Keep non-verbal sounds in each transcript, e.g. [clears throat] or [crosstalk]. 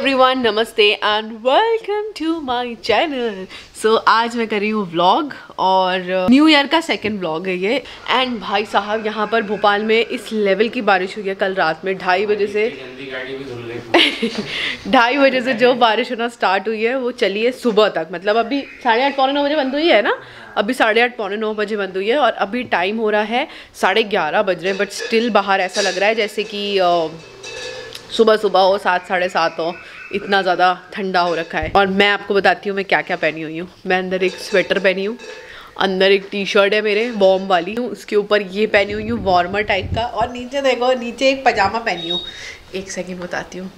Everyone नमस्ते and welcome to my channel so आज मैं कर रही हूँ व्लॉग और न्यू ईयर का सेकंड व्लॉग है ये. एंड भाई साहब यहाँ पर भोपाल में इस लेवल की बारिश हुई है कल रात में. ढाई बजे से [laughs] ढाई बजे से जो बारिश होना स्टार्ट हुई है वो चली है सुबह तक. मतलब अभी साढ़े आठ पौने नौ बजे बंद हुई है ना? अभी साढ़े आठ पौने नौ बजे बंद हुई है और अभी टाइम हो रहा है साढ़े ग्यारह बज रहे हैं बट स्टिल बाहर ऐसा लग रहा है जैसे कि सुबह सुबह हो, सात, साढ़े सात हो, इतना ज़्यादा ठंडा हो रखा है। और मैं आपको बताती हूँ मैं क्या क्या पहनी हुई हूँ। मैं अंदर एक स्वेटर पहनी हूँ, अंदर एक टी शर्ट है मेरे वॉर्म वाली। उसके ऊपर ये पहनी हुई हूँ वार्मर टाइप का। और नीचे देखो, नीचे एक पजामा पहनी हूँ। एक सेकेंड बताती हूँ।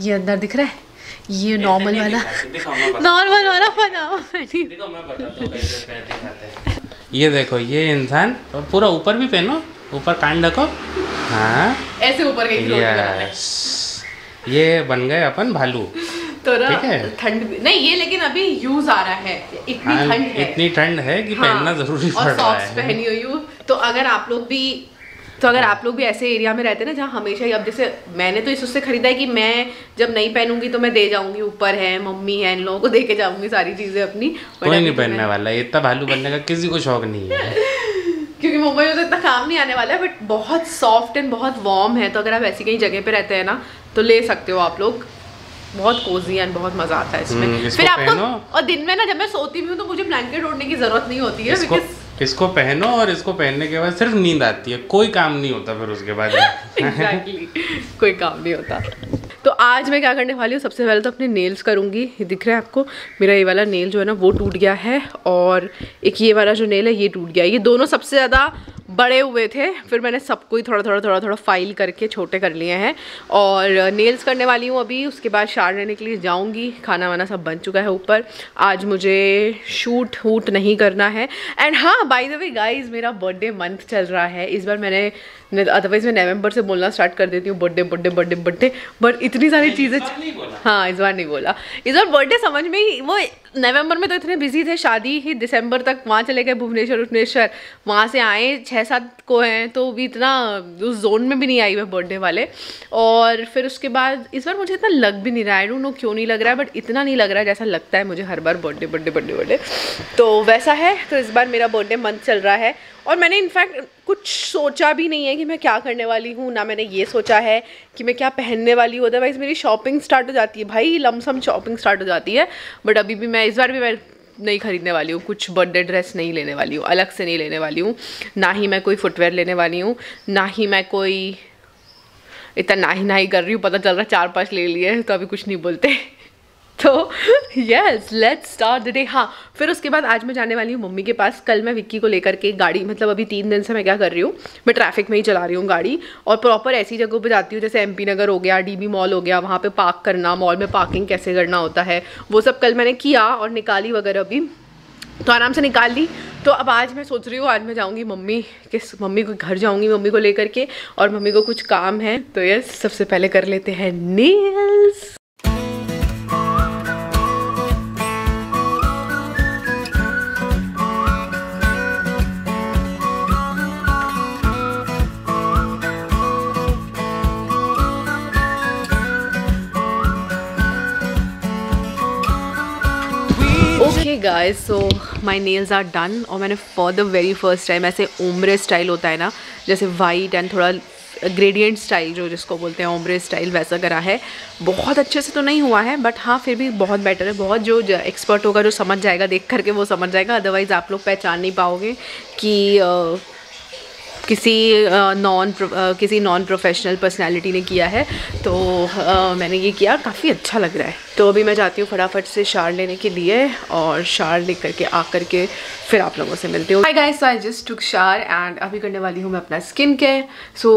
ये अंदर दिख रहा है? ये नॉर्मल वाला। नॉर्मल वाला पजामा पहनी ये देखो, ये इंसान पूरा ऊपर भी पहनो, ऊपर कान रखो हाँ। ऐसे ऊपर गई यस ये बन गए अपन भालू। तो ना है। ठंड नहीं ये लेकिन अभी यूज़ आ रहा है। इतनी ठंड हाँ, ठंड है। इतनी ठंड है कि हाँ, पहनना ज़रूरी पड़ रहा है। पहनी हुई हूँ। तो अगर आप लोग भी तो अगर आप लोग भी ऐसे एरिया में रहते हैं ना जहाँ हमेशा ही अब जैसे मैंने तो इस उससे खरीदा है कि मैं जब नहीं पहनूँगी तो मैं दे जाऊँगी ऊपर है मम्मी है इन लोगों को दे के जाऊँगी सारी चीज़ें अपनी। कोई नहीं तो पहनने वाला इतना भालू बनने का किसी को शौक नहीं है। [laughs] क्योंकि मुंबई में तो इतना काम नहीं आने वाला है बट बहुत सॉफ्ट एंड बहुत वार्म है। तो अगर आप ऐसी कहीं जगह पे रहते हैं ना तो ले सकते हो आप लोग। बहुत कोजी एंड बहुत मज़ा आता है हम्म, इसमें फिर आपको। और दिन में ना जब मैं सोती भी हूँ तो मुझे ब्लैंकेट ओढ़ने की ज़रूरत नहीं होती है बिकॉज़ इसको पहनो और इसको पहनने के बाद सिर्फ़ नींद आती है। कोई काम नहीं होता फिर उसके बाद। [laughs] एग्जैक्टली कोई काम नहीं होता। तो आज मैं क्या करने वाली हूँ? सबसे पहले तो अपने नेल्स करूँगी। ये दिख रहा है आपको? मेरा ये वाला नेल जो है ना, वो टूट गया है और एक ये वाला जो नेल है, ये टूट गया है। ये दोनों सबसे ज़्यादा बड़े हुए थे फिर मैंने सबको ही थोड़ा थोड़ा थोड़ा थोड़ा फ़ाइल करके छोटे कर लिए हैं। और नेल्स करने वाली हूँ अभी उसके बाद शार लेने के लिए जाऊँगी। खाना वाना सब बन चुका है ऊपर। आज मुझे शूट वूट नहीं करना है। एंड हाँ बाय द वे गाइस मेरा बर्थडे मंथ चल रहा है। इस बार मैंने अदरवाइज़ मैं नवंबर से बोलना स्टार्ट कर देती हूँ birthday birthday birthday birthday but इतनी सारी चीज़ें हाँ इस बार नहीं बोला। इस बार बर्थडे समझ में ही वो नवंबर में तो इतने बिज़ी थे, शादी ही दिसंबर तक वहाँ चले गए भुवनेश्वर भुवनेश्वर वहाँ से आए छः सात को हैं तो भी इतना उस जोन में भी नहीं आई मैं बर्थडे वाले। और फिर उसके बाद इस बार मुझे इतना लग भी नहीं रहा है डोंट नो क्यों नहीं लग रहा है बट इतना नहीं लग रहा है जैसा लगता है मुझे हर बार बर्थडे बर्थडे बर्थडे बर्थडे तो वैसा है तो इस बार मेरा बर्थडे मंथ चल रहा है। और मैंने इनफैक्ट कुछ सोचा भी नहीं है कि मैं क्या करने वाली हूँ, ना मैंने ये सोचा है कि मैं क्या पहनने वाली हूँ। अदरवाइज़ मेरी शॉपिंग स्टार्ट हो जाती है भाई लमसम शॉपिंग स्टार्ट हो जाती है। बट अभी भी मैं, इस बार भी मैं नहीं खरीदने वाली हूँ, कुछ बर्थडे ड्रेस नहीं लेने वाली हूँ, अलग से नहीं लेने वाली हूँ। ना ही मैं कोई फुटवेयर लेने वाली हूँ, ना ही मैं कोई, इतना ना ही ना ही कर रही हूँ, पता चल रहा चार पाँच ले लिए तो अभी कुछ नहीं बोलते। [laughs] तो yes let's start the day हाँ फिर उसके बाद आज मैं जाने वाली हूँ मम्मी के पास। कल मैं विक्की को लेकर के गाड़ी मतलब अभी तीन दिन से मैं क्या कर रही हूँ, मैं ट्रैफ़िक में ही चला रही हूँ गाड़ी। और प्रॉपर ऐसी जगहों पे जाती हूँ, जैसे एमपी नगर हो गया डीबी मॉल हो गया, वहाँ पर पार्क करना मॉल में पार्किंग कैसे करना होता है, वो सब कल मैंने किया और निकाली वगैरह भी। तो आराम से निकाल ली। तो अब आज मैं सोच रही हूँ, आज मैं जाऊँगी मम्मी के मम्मी को घर जाऊँगी, मम्मी को लेकर के। और मम्मी को कुछ काम है तो यस सबसे पहले कर लेते हैं nails guys so my nails are done और मैंने for the very first time ऐसे ओमरे स्टाइल होता है ना जैसे वाइट एंड थोड़ा ग्रेडियंट स्टाइल जो जिसको बोलते हैं ओमरे स्टाइल वैसा करा है। बहुत अच्छे से तो नहीं हुआ है बट हाँ फिर भी बहुत बेटर है। बहुत जो एक्सपर्ट होगा जो समझ जाएगा देख करके वो समझ जाएगा। अदरवाइज़ आप लोग पहचान नहीं पाओगे कि किसी नॉन किसी नॉन प्रोफेशनल पर्सनालिटी ने किया है। तो अ, मैंने ये किया काफ़ी अच्छा लग रहा है। तो अभी मैं जाती हूँ फटाफट से शार लेने के लिए और शार ले करके आ करके फिर आप लोगों से मिलती हूँ। Guys so I just took शार एंड अभी करने वाली हूँ मैं अपना skin care so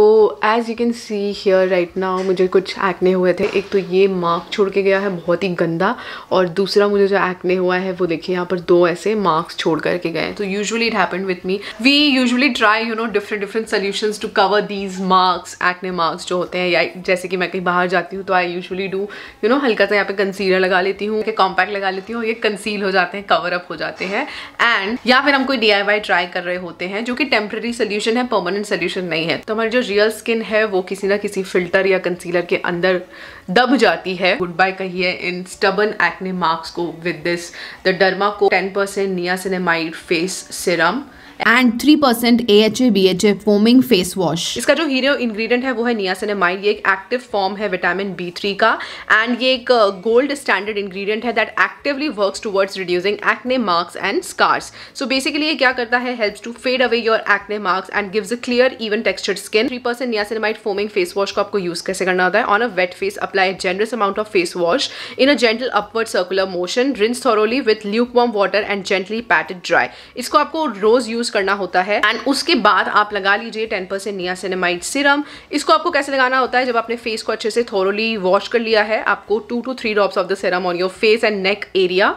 as you can see here right now मुझे कुछ एक्ने हुए थे। एक तो ये मार्क छोड़ के गया है, बहुत ही गंदा। और दूसरा मुझे जो एक्ने हुआ है, वो देखिए यहाँ पर दो ऐसे मार्क्स छोड़ करके गए तो usually it happen with me we usually try you know different different solutions to cover these marks acne marks जो होते हैं। या जैसे कि मैं कहीं बाहर जाती हूँ तो I usually do you know हल्का सा यहाँ पे कंसीलर लगा लेती हूँ कॉम्पैक्ट लगा लेती हूँ, ये कंसील हो जाते हैं कवर अप हो जाते हैं। एंड या फिर हम कोई डी ट्राई कर रहे होते हैं, जो कि टेम्प्रेरी सोल्यूशन है परमानेंट सोल्यूशन नहीं है। तो हमारी जो रियल स्किन है, वो किसी ना किसी फ़िल्टर या कंसीलर के अंदर दब जाती है। गुड बाय कहिए इन स्टबन एक्ने मार्क्स को with this the derma co 10% percent niacinamide face serum and three percent A H A B H A foaming face wash इसका जो हीरो इंग्रेडिएंट है वो है नियासिनेमाइड ये एक एक्टिव फॉर्म है विटामिन बी थ्री का एंड ये एक गोल्ड स्टैंडर्ड इंग्रेडिएंट है that actively works towards reducing acne marks and scars so basically ये क्या करता है? Helps to fade away your acne marks and gives a clear even textured skin three percent niacinamide foaming face wash को आपको use कैसे करना होता है? On a wet face apply generous amount of face wash in a gentle upward circular motion rinse thoroughly with lukewarm water and gently patted dry इसको आपको रोज use करना होता है एंड उसके बाद आप लगा लीजिए टेन परसेंट नियासिनेमाइड सिरम इसको आपको कैसे लगाना होता है? जब आपने फेस को अच्छे से थोरोली वॉश कर लिया है, आपको two two three drops of the serum on your face and neck area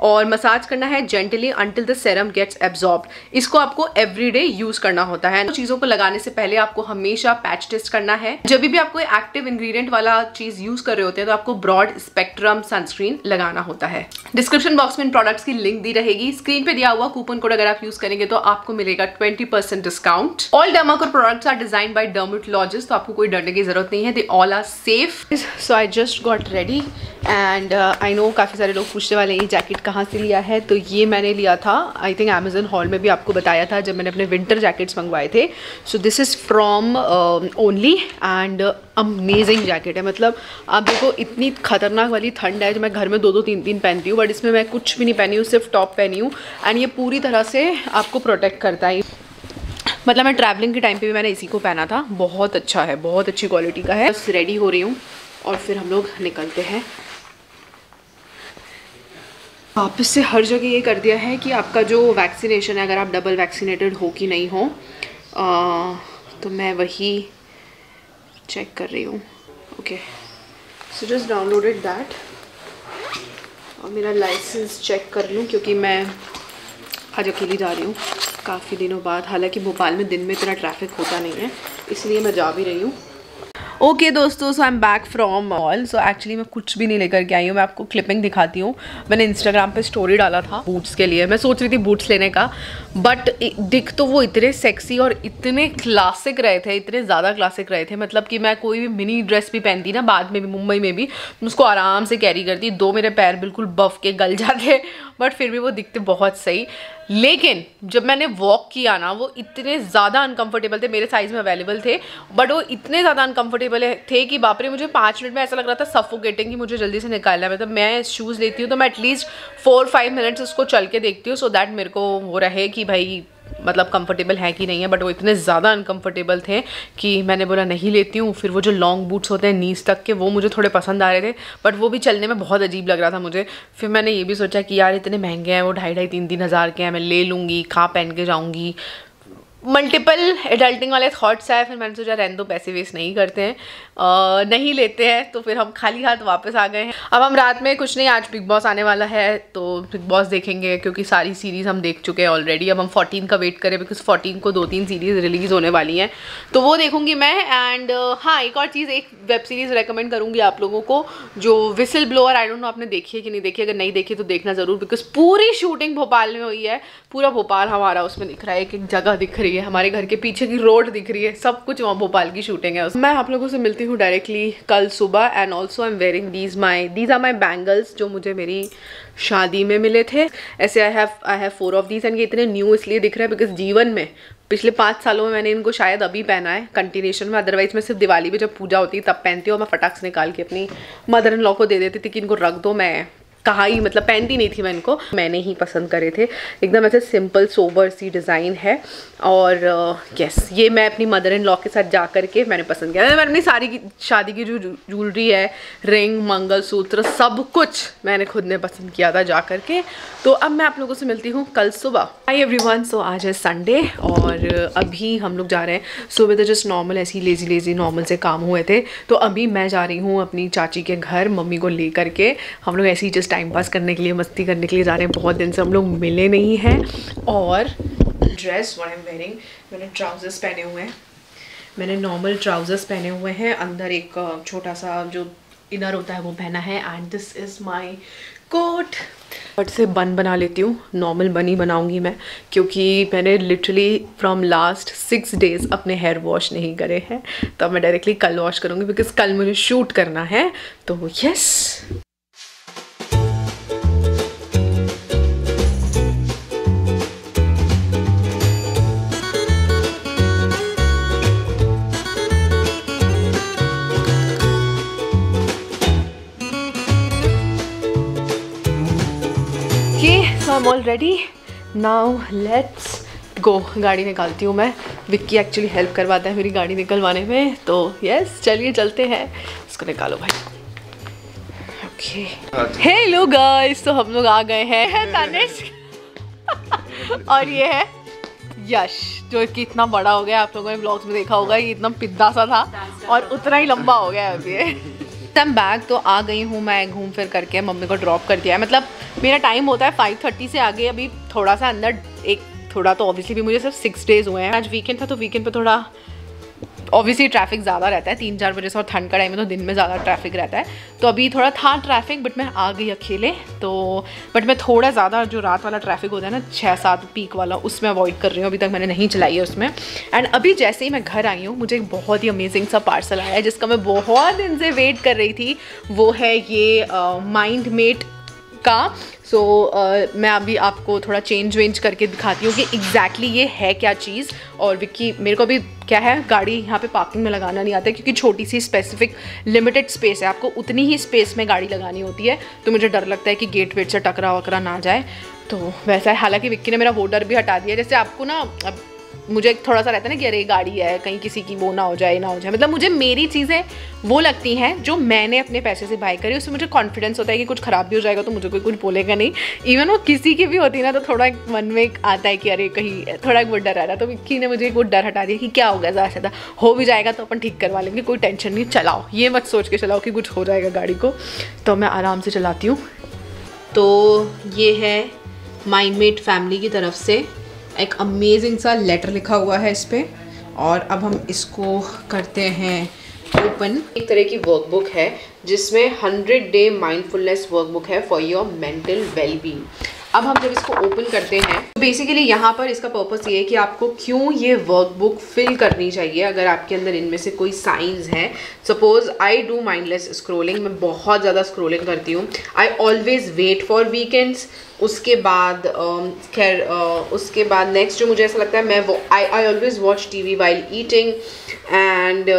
और मसाज करना है gently until the serum gets absorb इसको आपको एवरीडे यूज़ करना होता है। तो चीज़ों को लगाने से पहले आपको हमेशा पैच टेस्ट करना है। जब भी आप कोई एक्टिव इंग्रेडिएंट वाला चीज़ यूज़ कर रहे होते हैं तो आपको ब्रॉड स्पेक्ट्रम सनस्क्रीन लगाना होता है। डिस्क्रिप्शन बॉक्स में इन प्रोडक्ट्स की लिंक दी रहेगी। स्क्रीन पे दिया हुआ कूपन कोड अगर आप यूज़ करेंगे तो आपको मिलेगा twenty discount all Dermaco products are design by dermatologist तो आपको कोई डरने की ज़रूरत नहीं है। They all are safe so I just got ready and I know काफ़ी सारे लोग पूछने वाले जैकेट कहाँ से लिया है तो ये मैंने लिया था। आई थिंक अमेजन हॉल में भी आपको बताया था जब मैंने अपने विंटर जैकेट्स मंगवाए थे। So this is from Only and amazing jacket है। मतलब आप देखो, इतनी खतरनाक वाली ठंड है जो मैं घर में दो दो तीन तीन पहनती हूँ बट इसमें मैं कुछ भी नहीं पहनी हूँ, सिर्फ़ टॉप पहनी हूँ। एंड ये पूरी तरह से आपको प्रोटेक्ट करता है। मतलब मैं ट्रैवलिंग के टाइम पे भी मैंने इसी को पहना था। बहुत अच्छा है, बहुत अच्छी क्वालिटी का है। बस रेडी हो रही हूँ और फिर हम लोग निकलते हैं। वापस से हर जगह ये कर दिया है कि आपका जो वैक्सीनेशन है अगर आप डबल वैक्सीनेटेड हो कि नहीं हो आ, तो मैं वही चेक कर रही हूँ। Okay so just downloaded that और मेरा लाइसेंस चेक कर लूँ क्योंकि मैं आज अकेली जा रही हूँ। काफ़ी दिनों बाद हालाँकि भोपाल में दिन में इतना ट्रैफ़िक होता नहीं है इसलिए मैं जा भी रही हूँ। ओके okay, दोस्तों so I am back from mall so actually मैं कुछ भी नहीं लेकर के आई हूँ मैं आपको क्लिपिंग दिखाती हूँ. मैंने इंस्टाग्राम पे स्टोरी डाला था बूट्स के लिए. मैं सोच रही थी बूट्स लेने का. बट दिख तो वो इतने सेक्सी और इतने क्लासिक रहे थे, इतने ज़्यादा क्लासिक रहे थे मतलब कि मैं कोई भी मिनी ड्रेस भी पहनती ना, बाद में भी, मुंबई में भी उसको आराम से कैरी करती, दो मेरे पैर बिल्कुल बफ के गल जाते बट फिर भी वो दिखते बहुत सही। लेकिन, जब मैंने वॉक किया ना, वो इतने ज़्यादा अनकंफर्टेबल थे, मेरे साइज़ में अवेलेबल थे बट वो इतने ज़्यादा अनकंफर्टेबल थे कि बापरे मुझे पाँच मिनट में ऐसा लग रहा था सफोकेटिंग कि मुझे जल्दी से निकालना है। मतलब मैं शूज़ लेती हूँ तो मैं एटलीस्ट फोर फाइव मिनट्स उसको चल के देखती हूँ सो दैट मेरे को वो रहे कि भाई मतलब कंफर्टेबल है कि नहीं है बट वो इतने ज़्यादा अनकंफर्टेबल थे कि मैंने बोला, नहीं लेती हूँ। फिर वो जो लॉन्ग बूट्स होते हैं नीस तक के, वो मुझे थोड़े पसंद आ रहे थे बट वो भी चलने में बहुत अजीब लग रहा था मुझे। फिर मैंने ये भी सोचा कि यार इतने महँगे हैं, वो ढाई ढाई तीन तीन हज़ार के हैं, मैं ले लूँगी कहाँ पहन के जाऊँगी। मल्टीपल एडल्टिंग वाले थॉट्स आए फिर मैंने सोचा रहने दो पैसे वेस्ट नहीं करते हैं। आ, नहीं लेते हैं तो फिर हम खाली हाथ वापस आ गए हैं। अब हम रात में कुछ नहीं आज बिग बॉस आने वाला है तो बिग बॉस देखेंगे क्योंकि सारी सीरीज़ हम देख चुके हैं ऑलरेडी अब हम 14 का वेट करें बिकॉज़ 14 को दो तीन सीरीज़ रिलीज़ होने वाली हैं। तो वो देखूँगी मैं एंड हाँ एक और चीज़ एक वेब सीरीज़ रिकमेंड करूँगी आप लोगों को जो whistle blower I don't know आपने देखी है कि नहीं देखी अगर नहीं देखी तो देखना ज़रूर बिकॉज़ पूरी शूटिंग भोपाल में हुई है। पूरा भोपाल हमारा उसमें दिख रहा है एक एक जगह दिख रही है, हमारे घर के पीछे की रोड दिख रही है। सब कुछ वहाँ भोपाल की शूटिंग है। मैं आप लोगों से मिलती हूँ डायरेक्टली कल सुबह and also I am wearing these my these are my bangles जो मुझे मेरी शादी में मिले थे। ऐसे I have I have four of these and ये इतने न्यू इसलिए दिख रहे हैं बिकॉज़ जीवन में पिछले पाँच सालों में मैंने इनको शायद अभी पहना है। कंटिन्यूशन में अदरवाइज़ मैं सिर्फ़ दिवाली में जब पूजा होती है तब पहनती हूँ और मैं फटाक से निकाल के अपनी मदर इन लॉ को दे देती थी कि इनको रख दो, मैं कहा ही मतलब पहनती नहीं थी मैं इनको। मैंने ही पसंद करे थे। एकदम ऐसे सिंपल सोबर सी डिज़ाइन है। और यस uh, ये मैं अपनी मदर इन लॉ के साथ जा कर के मैंने पसंद किया। मैंने अपनी सारी की शादी की जो ज्वेलरी है रिंग मंगलसूत्र सब कुछ मैंने खुद ने पसंद किया था जा कर के। तो अब मैं आप लोगों से मिलती हूँ कल सुबह। हाई एवरी वन सो आज है संडे और अभी हम लोग जा रहे हैं। सुबह तो जस्ट नॉर्मल ऐसी लेजी लेजी नॉर्मल से काम हुए थे। तो अभी मैं जा रही हूँ अपनी चाची के घर मम्मी को ले करके हम लोग ऐसे ही जस्ट टाइम पास करने के लिए, मस्ती करने के लिए जा रहे हैं। बहुत दिन से हम लोग मिले नहीं हैं। और ड्रेस आई एम वेयरिंग मैंने ट्राउजर्स पहने हुए हैं। मैंने नॉर्मल ट्राउजर्स पहने हुए हैं। अंदर एक छोटा सा जो इनर होता है वो पहना है। And this is my coat but से बन बना लेती हूँ। नॉर्मल बन ही बनाऊँगी मैं। क्योंकि मैंने literally from last six days अपने हेयर वॉश नहीं करे हैं। तो मैं डायरेक्टली कल वॉश करूँगी। बिकॉज़ कल मुझे शूट करना है। तो yes all ready now let's go गाड़ी निकालती हूँ मैं। विक्की एक्चुअली हेल्प करवाता है मेरी गाड़ी निकलवाने में। तो यस चलिए चलते हैं। इसको निकालो भाई। ओके हेलो गाइस तो हम लोग आ गए हैं। तनिष्क [laughs] और ये है यश, जो कि इतना बड़ा हो गया। आप लोगों ने ब्लॉग्स में देखा होगा, ये इतना पिद्दा सा था। और उतना ही लंबा हो गया है अभी। टाइम बैग तो आ गई हूँ मैं घूम फिर करके, मम्मी को ड्रॉप कर दिया है। मतलब मेरा टाइम होता है फाइव थर्टी से आगे, अभी थोड़ा सा अंदर एक, थोड़ा तो ऑब्वियसली भी मुझे सिर्फ़ सिक्स डेज़ हुए हैं। आज वीकेंड था तो वीकेंड पर थोड़ा ऑब्वियसली ट्रैफ़िक ज़्यादा रहता है, तीन चार बजे से और ठंड का टाइम है तो दिन में ज़्यादा ट्रैफ़िक रहता है। तो अभी थोड़ा था ट्रैफ़िक बट मैं आ गई अकेले तो बट मैं थोड़ा ज़्यादा जो रात वाला ट्रैफ़िक होता है ना छः सात पीक वाला, उसमें अवॉइड कर रही हूँ, अभी तक मैंने नहीं चलाई है उसमें। एंड अभी जैसे ही मैं घर आई हूँ, मुझे एक बहुत ही अमेजिंग सा पार्सल आया है, जिसका मैं बहुत दिन से वेट कर रही थी, वो है ये माइंड मेट का। सो so, uh, मैं अभी आपको थोड़ा चेंज वेंज करके दिखाती हूँ कि एग्जैक्टली ये है क्या चीज़। और विक्की मेरे को अभी क्या है? गाड़ी यहाँ पे पार्किंग में लगाना नहीं आता क्योंकि छोटी सी स्पेसिफिक लिमिटेड स्पेस है। आपको उतनी ही स्पेस में गाड़ी लगानी होती है तो मुझे डर लगता है कि गेट वेट से टकरा वकरा ना जाए। तो वैसा है। हालाँकि विक्की ने मेरा वो डर भी हटा दिया। जैसे आपको ना अब मुझे एक थोड़ा सा रहता है ना कि अरे, गाड़ी है, कहीं किसी की वो ना हो जाए, ना हो जाए। मतलब मुझे मेरी चीज़ें वो लगती हैं जो मैंने अपने पैसे से बाय करी, उससे मुझे कॉन्फिडेंस होता है कि कुछ ख़राब भी हो जाएगा तो मुझे कोई कुछ बोलेगा नहीं। इवन वो किसी की भी होती ना तो थोड़ा एक मन में एक आता है कि अरे, कहीं थोड़ा एक वो डर आ रहा तो विक्की ने मुझे एक वो डर हटा दिया कि क्या होगा ज़्यादा ज़्यादा हो भी जाएगा तो अपन ठीक करवा लेंगे, कोई टेंशन नहीं, चलाओ। ये मत सोच के चलाओ कि कुछ हो जाएगा गाड़ी को। तो मैं आराम से चलाती हूँ। तो ये है माइंडमेट फैमिली की तरफ़ से। एक अमेजिंग सा लेटर लिखा हुआ है इस पर और अब हम इसको करते हैं ओपन एक तरह की वर्कबुक है, जिसमें हंड्रेड डे माइंडफुलनेस वर्कबुक है फॉर योर मेंटल वेलबींग अब हम जब इसको ओपन करते हैं बेसिकली यहाँ पर इसका पर्पस ये है कि आपको क्यों ये वर्कबुक फिल करनी चाहिए अगर आपके अंदर इनमें से कोई साइंस है। Suppose I do mindless scrolling मैं बहुत ज़्यादा स्क्रोलिंग करती हूँ। I always wait for weekends उसके बाद खैर उसके बाद नेक्स्ट जो मुझे ऐसा लगता है मैं वो I I always watch T V while eating and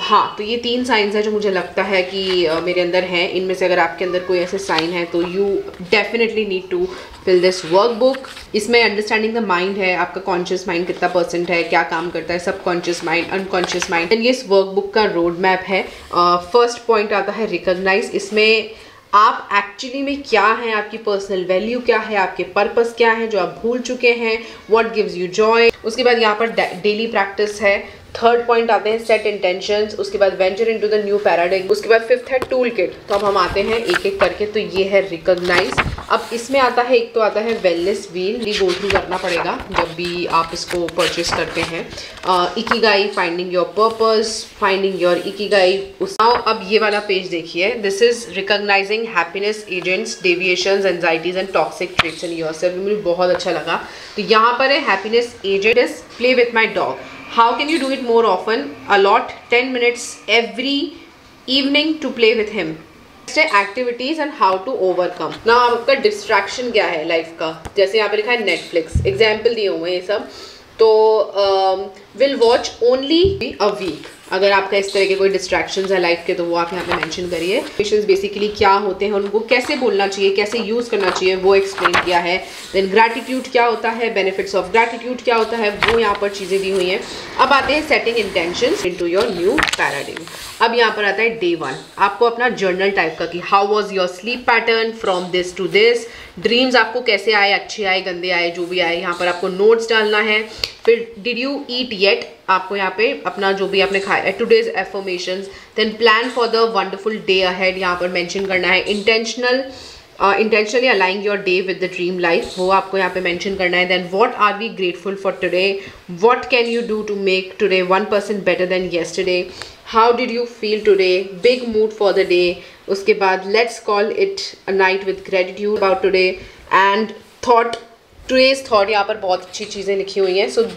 हाँ तो ये तीन साइंस है जो मुझे लगता है कि अ, मेरे अंदर हैं। इनमें से अगर आपके अंदर कोई ऐसे साइन है तो you definitely need to fill this workbook इसमें अंडरस्टैंडिंग द माइंड है आपका कॉन्शियस माइंड कितना परसेंट है क्या काम करता है सब कॉन्शियस माइंड अनकॉन्शियस माइंड ये इस वर्कबुक का रोड मैप है. फ़र्स्ट uh, पॉइंट आता है रिकोगनाइज इसमें आप एक्चुअली में क्या हैं आपकी पर्सनल वैल्यू क्या है आपके पर्पस क्या है जो आप भूल चुके हैं व्हाट गिव्स यू जॉय उसके बाद यहाँ पर डेली प्रैक्टिस है. थर्ड पॉइंट आते हैं सेट इंटेंशंस उसके बाद venture into the new paradigm उसके बाद फिफ्थ है टूल किट तो अब हम आते हैं एक एक करके तो ये है रिकोगनाइज अब इसमें आता है, एक तो आता है वेलनेस व्हील ये गो थ्रू करना पड़ेगा, जब भी आप इसको परचेस करते हैं। Ikigai finding your purpose finding your ikigai उस अब ये वाला पेज देखिए। This is recognising happiness agents deviation anxieties and toxic traits in yourself मुझे बहुत अच्छा लगा। तो यहाँ पर है happiness agent play with my dog how can you do it more often allot ten minutes every evening to play with him activities and how to overcome ना आपका डिस्ट्रैक्शन क्या है लाइफ का? जैसे यहाँ पे लिखा है नेटफ्लिक्स एग्ज़ाम्पल दिए हुए हैं ये सब. तो will watch only a week अगर आपका इस तरह के कोई डिस्ट्रैक्शन है लाइफ के तो वो आप यहाँ पे मेंशन करिए पेशेंस बेसिकली क्या होते हैं, उनको कैसे बोलना चाहिए, कैसे यूज़ करना चाहिए, वो एक्सप्लेन किया है। देन ग्रैटिट्यूड क्या होता है बेनिफिट्स ऑफ़ ग्रैटिट्यूड क्या होता है, वो यहाँ पर चीज़ें दी हुई हैं। अब आते हैं setting intention into your new paradigm अब यहाँ पर आता है डे वन आपको अपना जर्नल टाइप का कि how was your sleep pattern from this to this dreams आपको कैसे आए, अच्छे आए, गंदे आए, जो भी आए, यहाँ पर आपको नोट्स डालना है। फिर डिड यू ईट येट आपको यहाँ पे अपना जो भी आपने खाया है today's affirmation then plan for the wonderful day ahead यहाँ पर मैंशन करना है intentional intentionally aligning your day with the dream life वो आपको यहाँ पे मेंशन करना है then what are we grateful for today what can you do to make today one percent better than yesterday how did you feel today big mood for the day उसके बाद let's call it a night with gratitude about today and thought today's thought यहाँ पर बहुत अच्छी चीज़ें लिखी हुई हैं। सो so,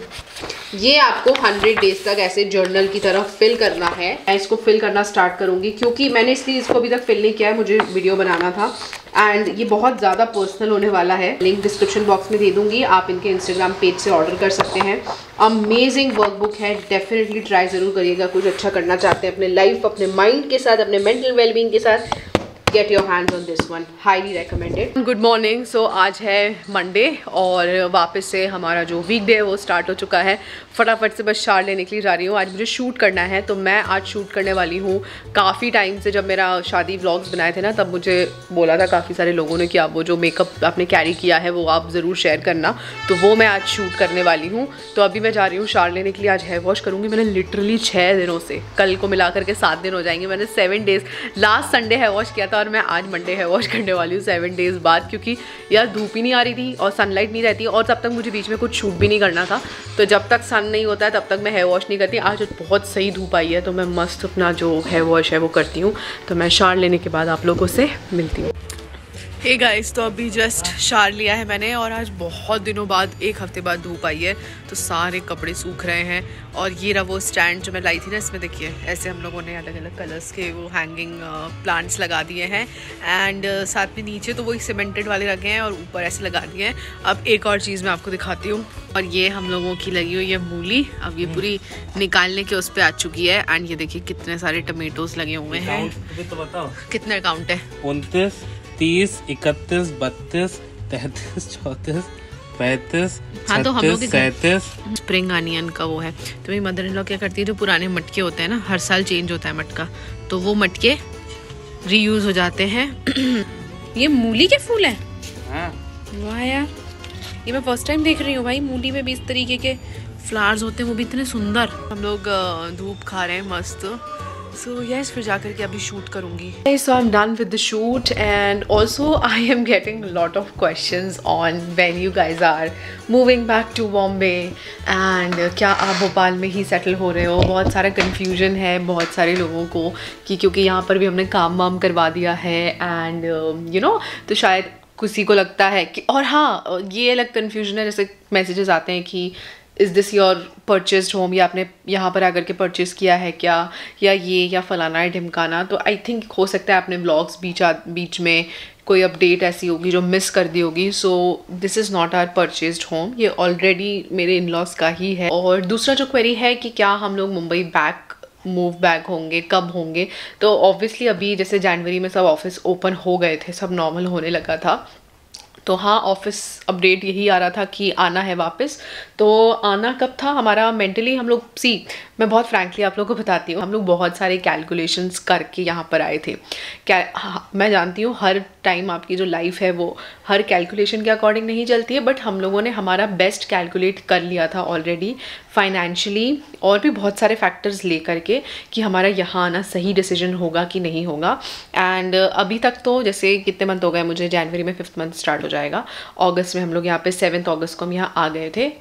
ये आपको हंड्रेड डेज़ तक ऐसे जर्नल की तरह फिल करना है। मैं इसको फिल करना स्टार्ट करूँगी क्योंकि मैंने इसलिए इसको अभी तक फिल नहीं किया है मुझे वीडियो बनाना था। एंड ये बहुत ज़्यादा पर्सनल होने वाला है। लिंक डिस्क्रिप्शन बॉक्स में दे दूँगी। आप इनके इंस्टाग्राम पेज से ऑर्डर कर सकते हैं। अमेजिंग वर्कबुक है। डेफिनेटली ट्राई ज़रूर करिएगा। कुछ अच्छा करना चाहते हैं अपने लाइफ अपने माइंड के साथ अपने मेंटल वेलबींग के साथ। Get your hand on this one highly recommended good morning so आज है मंडे और वापस से हमारा जो वीक डे है, वो स्टार्ट हो चुका है। फटाफट से बस शार लेने के लिए जा रही हूँ। आज मुझे शूट करना है तो मैं आज शूट करने वाली हूँ। काफ़ी टाइम से जब मेरा शादी व्लॉग्स बनाए थे ना, तब मुझे बोला था काफ़ी सारे लोगों ने कि आप वो जो मेकअप आपने कैरी किया है, वो आप ज़रूर शेयर करना। तो वो मैं आज शूट करने वाली हूँ। तो अभी मैं जा रही हूँ शार लेने के लिए। आज हेयर वॉश करूँगी। मैंने लिटरली छः दिनों से, कल को मिला करके सात दिन हो जाएँगे। मैंने seven days last Sunday hair wash किया था और मैं आज मंडे हेयर वॉश करने वाली हूँ सेवन डेज़ बाद। क्योंकि यार धूप ही नहीं आ रही थी और सनलाइट नहीं रहती और तब तक मुझे बीच में कुछ शूट भी नहीं करना था। तो जब तक सन नहीं होता है, तब तक मैं हेयर वॉश नहीं करती। आज बहुत सही धूप आई है तो मैं मस्त अपना जो हेयर वॉश है वो करती हूँ। तो मैं शार लेने के बाद आप लोगों से मिलती हूँ। हे गाइस तो अभी जस्ट शार लिया है मैंने और आज बहुत दिनों बाद एक हफ़्ते बाद धूप आई है तो सारे कपड़े सूख रहे हैं और ये रहा वो स्टैंड जो मैं लाई थी ना इसमें देखिए ऐसे हम लोगों ने अलग अलग कलर्स के वो हैंगिंग प्लांट्स लगा दिए हैं एंड साथ में नीचे तो वही सीमेंटेड वाले लगे हैं और ऊपर ऐसे लगा दिए हैं। अब एक और चीज़ मैं आपको दिखाती हूँ और ये हम लोगों की लगी हुई है मूली। अब ये पूरी निकालने के उस पर आ चुकी है एंड ये देखिए कितने सारे टमेटोज लगे हुए हैं। तो कितने अकाउंट है? उनतीस। तीस इकतीस बत्तीस तैतीस चौंतीस पैंतीस हाँ तो हम लोग सैतीस। स्प्रिंग अनियन का वो है। तो मेरी मदर इन लॉ क्या करती है जो पुराने मटके होते हैं ना हर साल चेंज होता है मटका। तो वो मटके रीयूज हो जाते हैं। [clears throat] ये मूली के फूल है। हाँ। वाह यार। ये मैं फ़र्स्ट टाइम देख रही हूँ भाई मूली में भी इस तरीके के फ्लावर्स होते हैं वो भी इतने सुंदर। हम लोग धूप खा रहे हैं मस्त। सो so, यस फिर जाकर के अभी शूट करूँगी। So I am done with the shoot and also I am getting lot of question on when you guys are moving back to Bombay and क्या आप भोपाल में ही सेटल हो रहे हो? बहुत सारा कन्फ्यूज़न है बहुत सारे लोगों को कि क्योंकि यहाँ पर भी हमने काम वाम करवा दिया है एंड यू नो तो शायद किसी को लगता है कि और हाँ ये अलग कन्फ्यूज़न है जैसे मैसेजेस आते हैं कि is this your purchase home या आपने यहाँ पर आकर के परचेज़ किया है क्या? या ये या फलाना है ढिमकाना तो आई थिंक हो सकता है आपने ब्लॉग्स बीच आ- बीच में कोई अपडेट ऐसी होगी जो मिस कर दी होगी। So this is not our purchase home ये ऑलरेडी मेरे इन लॉस का ही है। और दूसरा जो क्वेरी है कि क्या हम लोग मुंबई बैक मूव बैक होंगे, कब होंगे? तो ऑब्वियसली अभी जैसे जनवरी में सब ऑफ़िस ओपन हो गए थे, सब नॉर्मल होने लगा था। तो हाँ ऑफ़िस अपडेट यही आ रहा था कि आना है वापस। तो आना कब था? हमारा मेंटली हम लोग सी मैं बहुत फ्रैंकली आप लोगों को बताती हूँ हम लोग बहुत सारे कैलकुलेशंस करके यहाँ पर आए थे। क्या हाँ, मैं जानती हूँ हर टाइम आपकी जो लाइफ है वो हर कैलकुलेशन के अकॉर्डिंग नहीं चलती है बट हम लोगों ने हमारा बेस्ट कैलकुलेट कर लिया था ऑलरेडी फाइनेंशियली और भी बहुत सारे फैक्टर्स ले करके कि हमारा यहाँ आना सही डिसीज़न होगा कि नहीं होगा। एंड अभी तक तो जैसे कितने मंथ हो गए मुझे जनवरी में फिफ्थ मंथ स्टार्ट हो जाएगा। अगस्त में हम लोग यहाँ पे सेवन्थ अगस्त को हम यहाँ आ गए थे।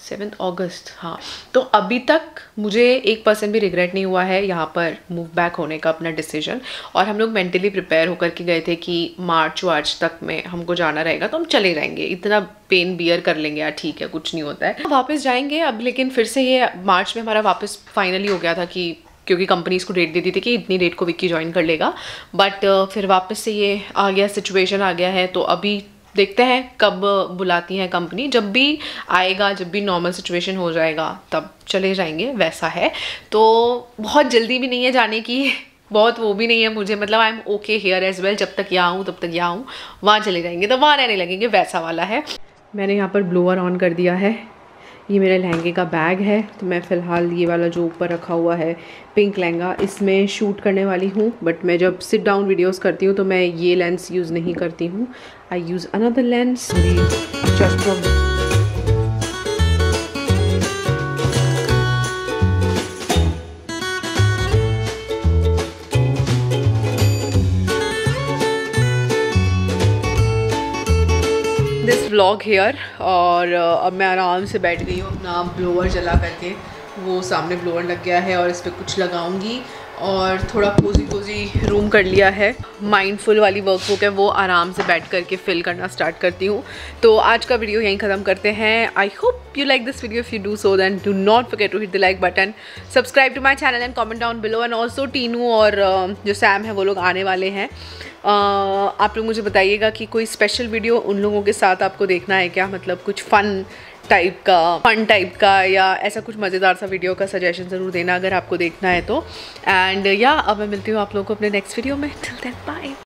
सेवन्थ अगस्त हाँ। तो अभी तक मुझे एक परसेंट भी रिग्रेट नहीं हुआ है यहाँ पर मूव बैक होने का अपना डिसीज़न और हम लोग मेंटली प्रिपेयर होकर के गए थे कि मार्च वार्च तक में हमको जाना रहेगा तो हम चले जाएँगे। इतना पेन बियर कर लेंगे, यार ठीक है, कुछ नहीं होता है। वापस जाएँगे अब, लेकिन फिर से ये मार्च में हमारा वापस फाइनली हो गया था कि क्योंकि कंपनीज़ को डेट दे दी थी कि इतनी डेट को विक्की ज्वाइन कर लेगा। बट फिर वापस से ये आ गया सिचुएशन आ गया है तो अभी देखते हैं कब बुलाती हैं कंपनी जब भी आएगा, जब भी नॉर्मल सिचुएशन हो जाएगा, तब चले जाएँगे, वैसा है। तो बहुत जल्दी भी नहीं है जाने की। बहुत वो भी नहीं है मुझे। मतलब I am okay here as well जब तक यहाँ हूँ, तब तक यहाँ हूँ। वहाँ चले जाएँगे। तो वहाँ रहने लगेंगे, वैसा वाला है। मैंने यहाँ पर ब्लोअर ऑन कर दिया है। ये मेरे लहंगे का बैग है। तो मैं फ़िलहाल ये वाला जो ऊपर रखा हुआ है पिंक लहंगा, इसमें शूट करने वाली हूँ। बट मैं जब सिट डाउन वीडियोस करती हूँ तो मैं ये लेंस यूज़ नहीं करती हूँ। I use another lens just from vlog here और अब मैं आराम से बैठ गई हूँ, अपना ब्लोअर जला करके। वो सामने ब्लोअर लग गया है और इस पर कुछ लगाऊँगी। और थोड़ा कोजी कोजी रूम कर लिया है। माइंडफुल वाली वर्क बुक है वो आराम से बैठ करके फिल करना स्टार्ट करती हूँ। तो आज का वीडियो यहीं ख़त्म करते हैं। I hope you like this video if you do so then do not forget to hit the like button subscribe to my channel and comment down below and also Tinu और uh, जो Sam है वो लोग आने वाले हैं। Uh, आप लोग मुझे बताइएगा कि कोई स्पेशल वीडियो उन लोगों के साथ आपको देखना है क्या? मतलब कुछ फ़न टाइप का फन टाइप का या ऐसा कुछ मज़ेदार सा वीडियो का सजेशन ज़रूर देना अगर आपको देखना है तो। एंड या अब मैं मिलती हूँ आप लोगों को अपने नेक्स्ट वीडियो में। Till then bye